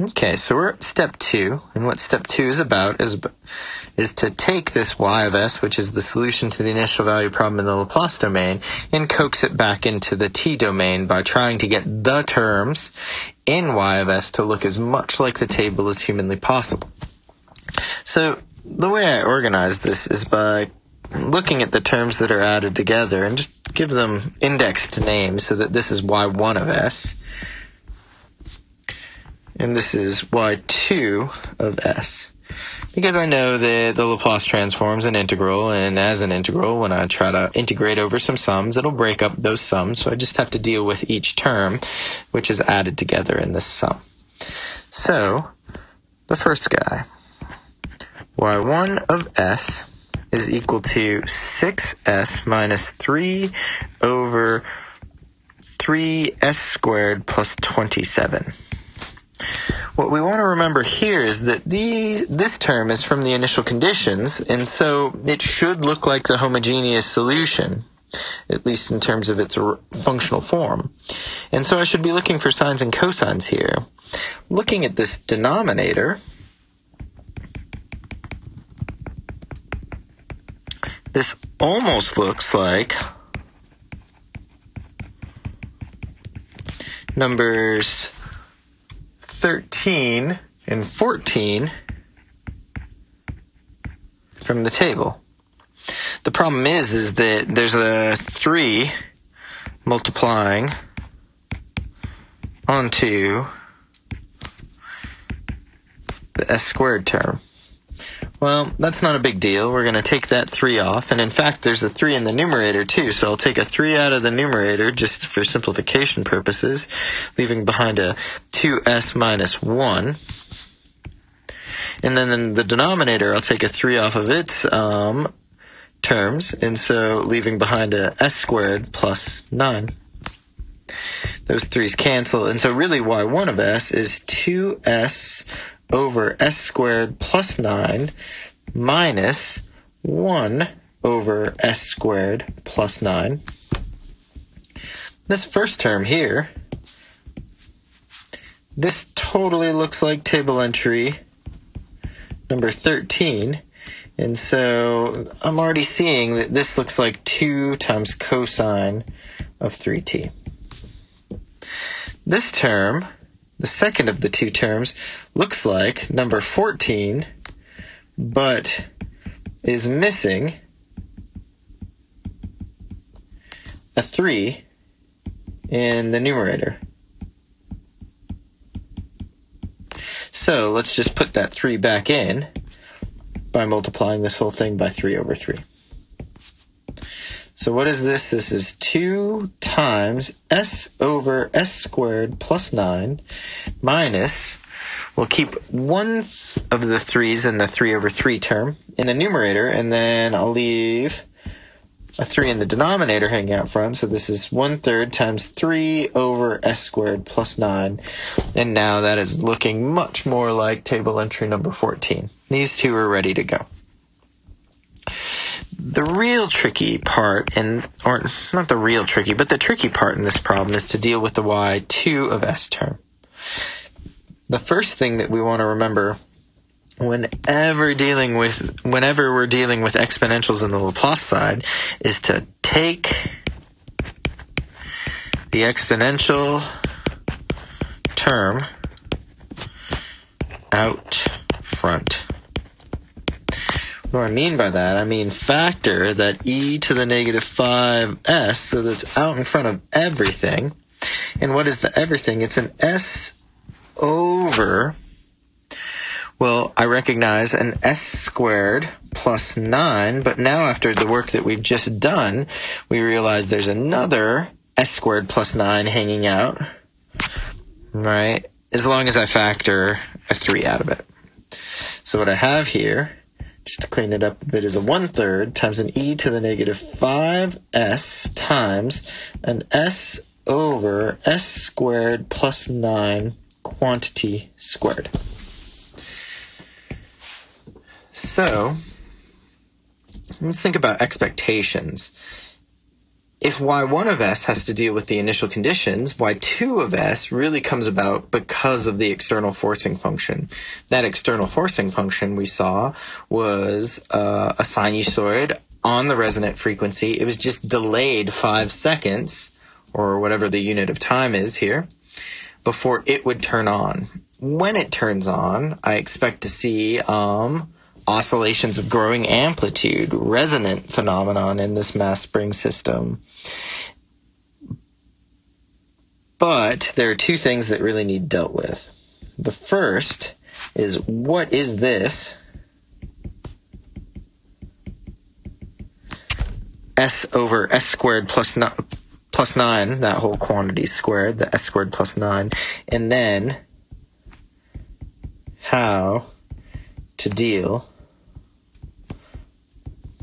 Okay, so we're at step two, and what step two is about is is to take this y of s, which is the solution to the initial value problem in the Laplace domain, and coax it back into the t domain by trying to get the terms in y of s to look as much like the table as humanly possible. So the way I organize this is by looking at the terms that are added together and just give them indexed names so that this is y1 of s and this is y2 of s. Because I know that the Laplace transform's an integral, and as an integral, when I try to integrate over some sums, it'll break up those sums, so I just have to deal with each term, which is added together in this sum. So, the first guy, y1 of s is equal to 6s minus 3 over 3s squared plus 27. What we want to remember here is that these, this term is from the initial conditions, and so it should look like the homogeneous solution, at least in terms of its functional form. And so I should be looking for sines and cosines here. Looking at this denominator, this almost looks like numbers 13 and 14 from the table. The problem is, is that there's a 3 multiplying onto the s squared term. Well, that's not a big deal. We're going to take that 3 off. And in fact, there's a 3 in the numerator too. So I'll take a 3 out of the numerator just for simplification purposes, leaving behind a 2s minus 1. And then in the denominator, I'll take a 3 off of its um, terms. And so leaving behind a s squared plus 9 those threes cancel. And so really y1 of s is 2s over s squared plus 9 minus 1 over s squared plus 9. This first term here, this totally looks like table entry number 13. And so I'm already seeing that this looks like 2 times cosine of 3t. This term the second of the two terms looks like number 14, but is missing a 3 in the numerator. So let's just put that 3 back in by multiplying this whole thing by 3 over 3. So what is this? This is 2 times s over s squared plus 9 minus, we'll keep one of the 3's in the 3 over 3 term in the numerator, and then I'll leave a 3 in the denominator hanging out front. So this is 1 third times 3 over s squared plus 9. And now that is looking much more like table entry number 14. These two are ready to go the real tricky part, and or not the real tricky, but the tricky part in this problem is to deal with the y2 of s term. The first thing that we want to remember whenever dealing with whenever we're dealing with exponentials on the Laplace side is to take the exponential term out front. What I mean by that? I mean factor that e to the negative 5s so that's out in front of everything. And what is the everything? It's an s over, well, I recognize an s squared plus 9, but now after the work that we've just done, we realize there's another s squared plus 9 hanging out, right? As long as I factor a 3 out of it. So what I have here just to clean it up a bit, is a one third times an e to the negative 5s times an s over s squared plus 9 quantity squared. So, let's think about expectations. If y1 of s has to deal with the initial conditions, y2 of s really comes about because of the external forcing function. That external forcing function we saw was uh, a sinusoid on the resonant frequency. It was just delayed five seconds, or whatever the unit of time is here, before it would turn on. When it turns on, I expect to see um, oscillations of growing amplitude, resonant phenomenon in this mass spring system. But there are two things that really need dealt with. The first is what is this? S over S squared plus, no, plus 9, that whole quantity squared, the S squared plus 9. And then how to deal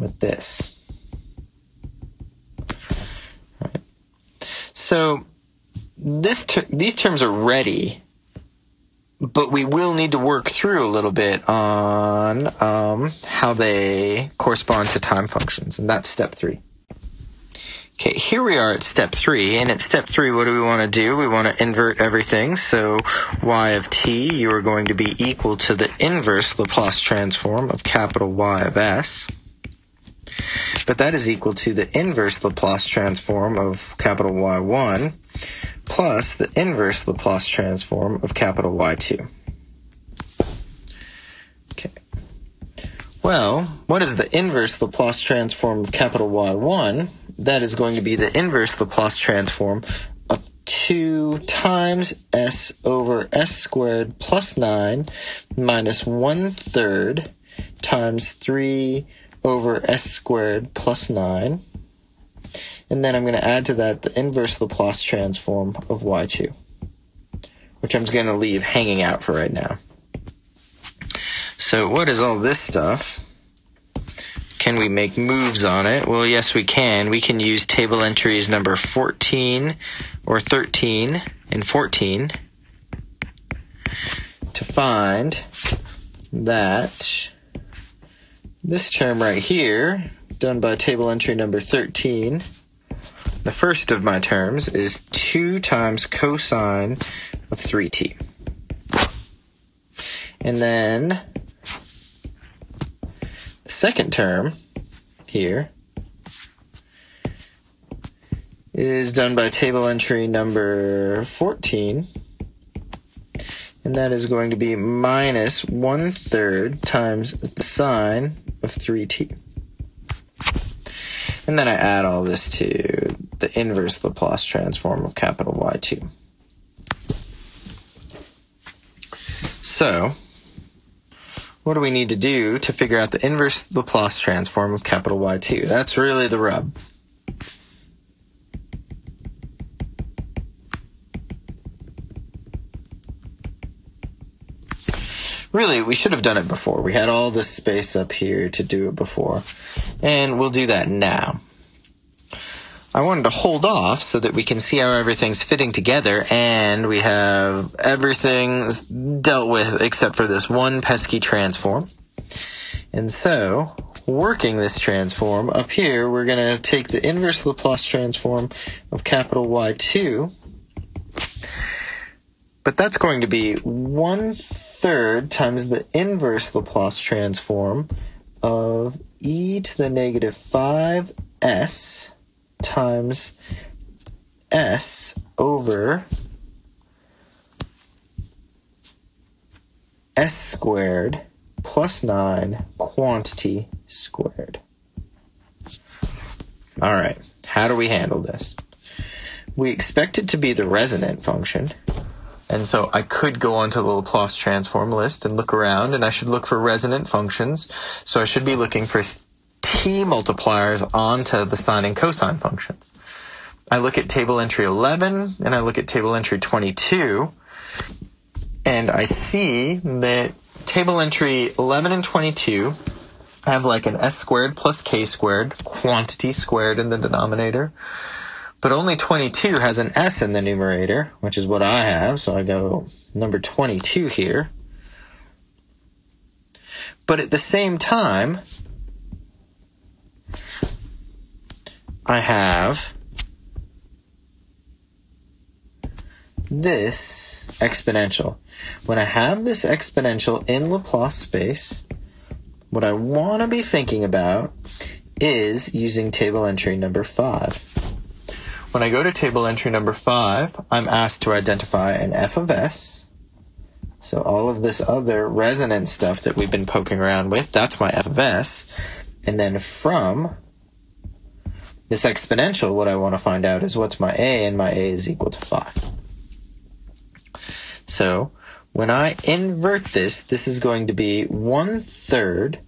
with this. Right. So this ter- these terms are ready, but we will need to work through a little bit on um, how they correspond to time functions, and that's step three. Okay, here we are at step three, and at step three, what do we want to do? We want to invert everything, so y of t, you are going to be equal to the inverse Laplace transform of capital Y of s. But that is equal to the inverse Laplace transform of capital Y1 plus the inverse Laplace transform of capital Y2. Okay. Well, what is the inverse Laplace transform of capital Y1? That is going to be the inverse Laplace transform of 2 times s over s squared plus 9 minus 1 third times 3 over s squared plus 9. And then I'm going to add to that the inverse Laplace transform of y2, which I'm just going to leave hanging out for right now. So what is all this stuff? Can we make moves on it? Well, yes, we can. We can use table entries number 14 or 13 and 14 to find that this term right here, done by table entry number 13, the first of my terms is 2 times cosine of 3t. And then the second term here is done by table entry number 14 and that is going to be minus one third times the sine of 3t. And then I add all this to the inverse Laplace transform of capital Y2. So, what do we need to do to figure out the inverse Laplace transform of capital Y2? That's really the rub. Really, we should have done it before. We had all this space up here to do it before. And we'll do that now. I wanted to hold off so that we can see how everything's fitting together and we have everything dealt with except for this one pesky transform. And so, working this transform, up here we're going to take the inverse Laplace transform of capital Y2 but that's going to be one third times the inverse Laplace transform of e to the negative 5s times s over s squared plus 9 quantity squared. All right, how do we handle this? We expect it to be the resonant function, and so I could go onto the Laplace transform list and look around and I should look for resonant functions. So I should be looking for t multipliers onto the sine and cosine functions. I look at table entry 11 and I look at table entry 22 and I see that table entry 11 and 22 have like an s squared plus k squared quantity squared in the denominator but only 22 has an S in the numerator, which is what I have, so I go number 22 here. But at the same time, I have this exponential. When I have this exponential in Laplace space, what I want to be thinking about is using table entry number 5. When I go to table entry number 5, I'm asked to identify an f of s. So all of this other resonance stuff that we've been poking around with, that's my f of s. And then from this exponential, what I want to find out is what's my a, and my a is equal to 5. So when I invert this, this is going to be 1 third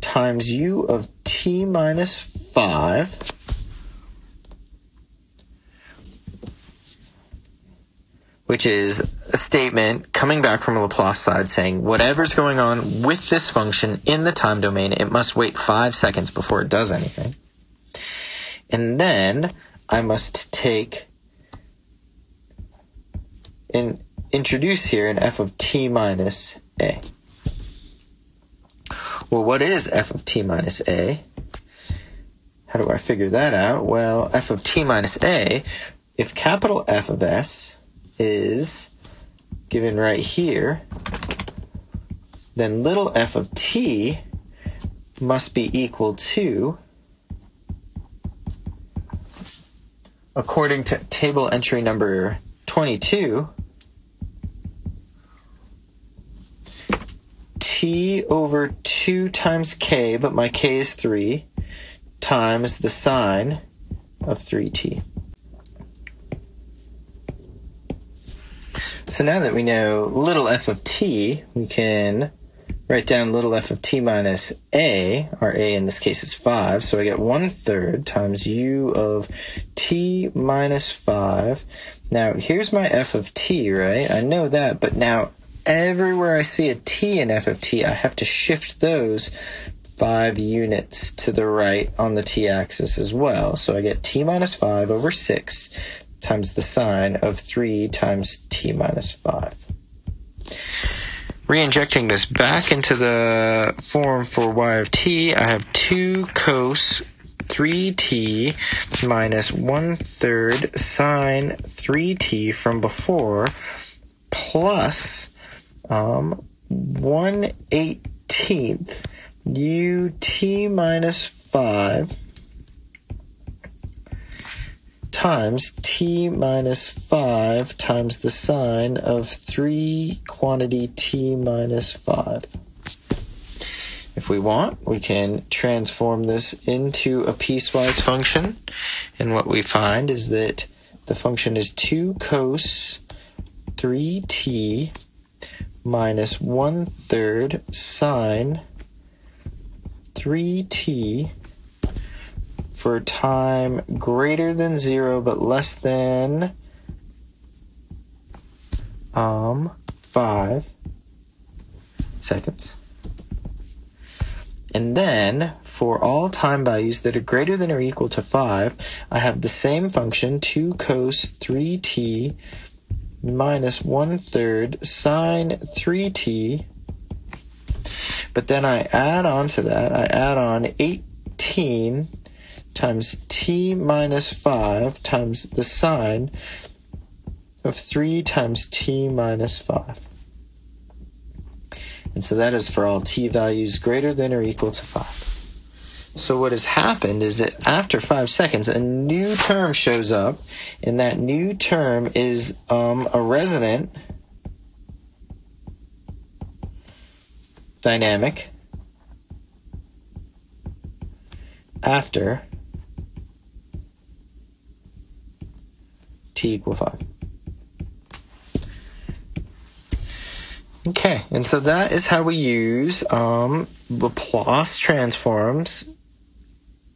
times u of t minus 5 which is a statement coming back from Laplace side saying whatever's going on with this function in the time domain, it must wait five seconds before it does anything. And then I must take and introduce here an f of t minus a. Well, what is f of t minus a? How do I figure that out? Well, f of t minus a, if capital F of s is given right here, then little f of t must be equal to, according to table entry number 22, t over 2 times k, but my k is 3, times the sine of 3t. So now that we know little f of t, we can write down little f of t minus a. Our a in this case is 5, so I get 1 third times u of t minus 5. Now, here's my f of t, right? I know that, but now everywhere I see a t in f of t, I have to shift those 5 units to the right on the t-axis as well. So I get t minus 5 over 6 times the sine of 3 times t minus 5. Reinjecting this back into the form for y of t, I have 2 cos 3t minus 1 third sine 3t from before plus um, 1 18th ut minus 5 times t minus 5 times the sine of 3 quantity t minus 5. If we want, we can transform this into a piecewise function. And what we find is that the function is 2 cos 3t minus 1 third sine 3t for a time greater than zero but less than um five seconds. And then for all time values that are greater than or equal to 5, I have the same function 2 cos 3t minus 1 third sine 3t. But then I add on to that, I add on 18 times t minus 5 times the sine of 3 times t minus 5. And so that is for all t values greater than or equal to 5. So what has happened is that after 5 seconds, a new term shows up, and that new term is um, a resonant dynamic after t equal 5. Okay, and so that is how we use um, Laplace transforms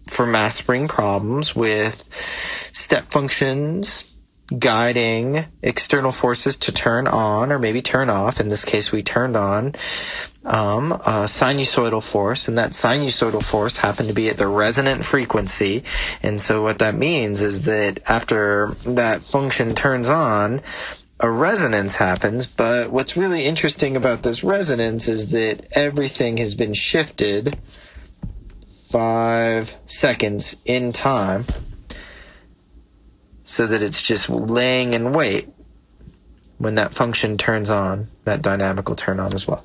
for mass spring problems with step functions guiding external forces to turn on or maybe turn off. In this case, we turned on um, a sinusoidal force, and that sinusoidal force happened to be at the resonant frequency. And so what that means is that after that function turns on, a resonance happens, but what's really interesting about this resonance is that everything has been shifted five seconds in time so that it's just laying in wait when that function turns on, that dynamic will turn on as well.